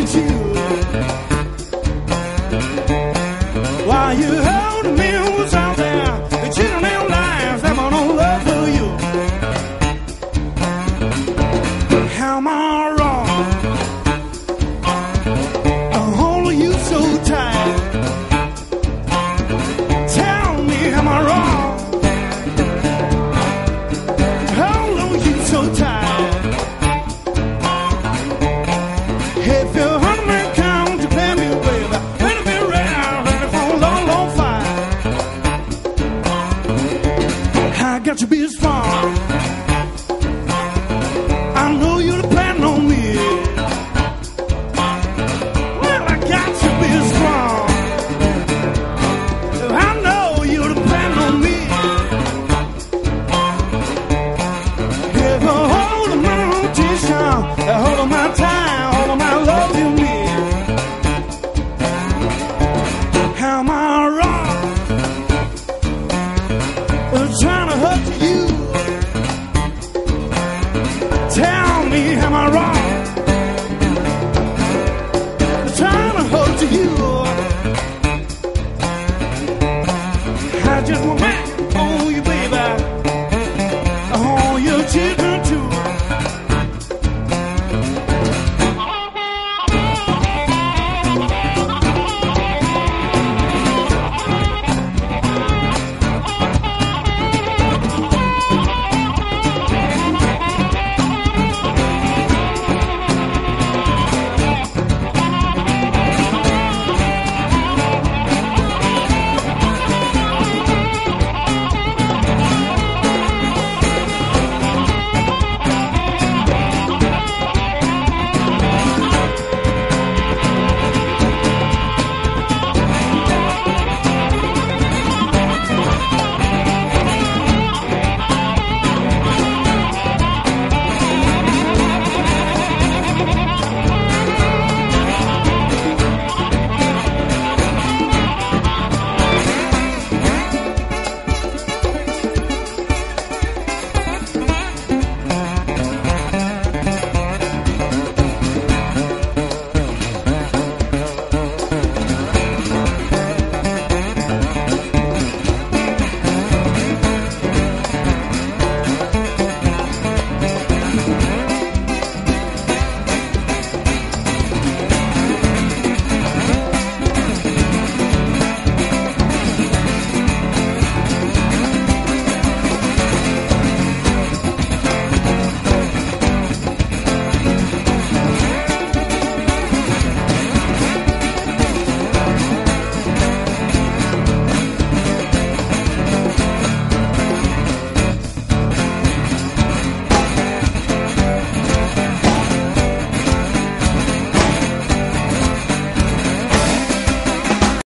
with you. to be strong. I know you depend on me. Well, I got to be strong. I know you depend on me. Give a hold of my rotation, a hold of my time.